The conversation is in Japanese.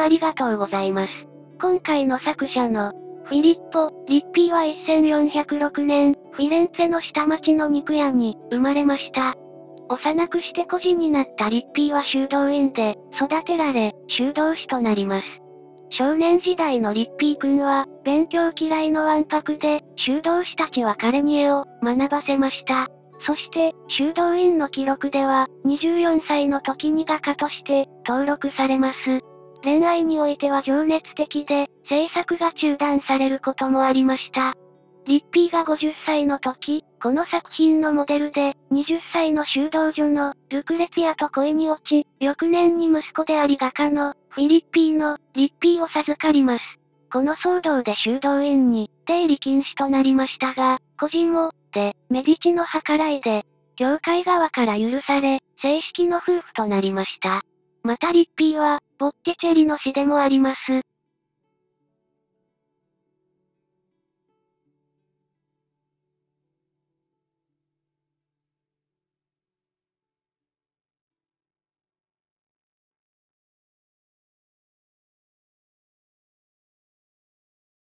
ありがとうございます。今回の作者の、フィリッポ・リッピーは1406年、フィレンツェの下町の肉屋に生まれました。幼くして孤児になったリッピーは修道院で育てられ、修道士となります。少年時代のリッピー君は、勉強嫌いのわんぱくで、修道士たちは彼に絵を学ばせました。そして、修道院の記録では、24歳の時に画家として登録されます。恋愛においては情熱的で、制作が中断されることもありました。リッピーが50歳の時、この作品のモデルで、20歳の修道女のルクレツィアと恋に落ち、翌年に息子であり画家のフィリッピーのリッピーを授かります。この騒動で修道院に出入り禁止となりましたが、個人も、で、メディチの計らいで、教会側から許され、正式の夫婦となりました。またリッピーは、ボッティチェリの詩でもあります。